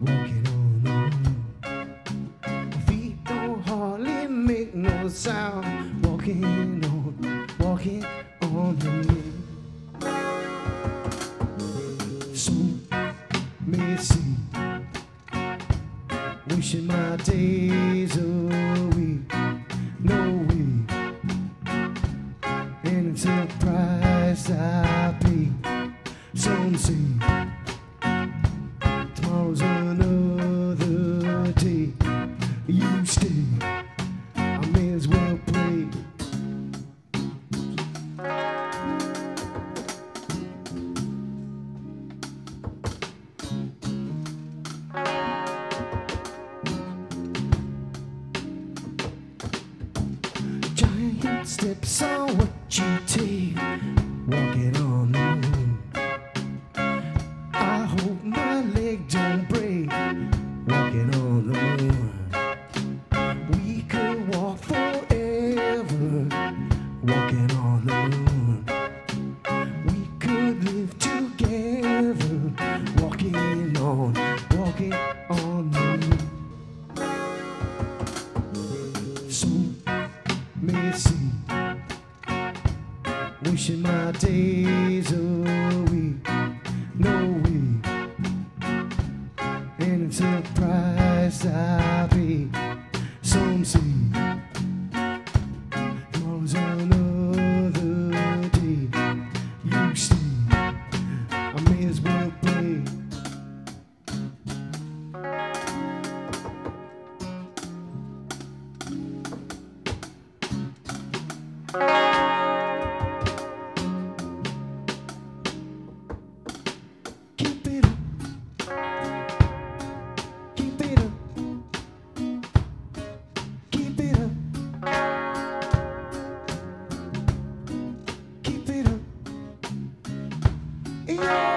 walking on on. My feet don't hardly make no sound, walking on, walking on the So missing, wishing my days away, no way, and it's a price I pay. Some say. Giant steps are what you take, walking on the moon. I hope my leg don't break, walking on the moon. We could walk forever, walking on the moon. We could live together, walking on, walking on the moon. So messy, wishing my days away. No way, and it's a price I pay. Some say. Bye.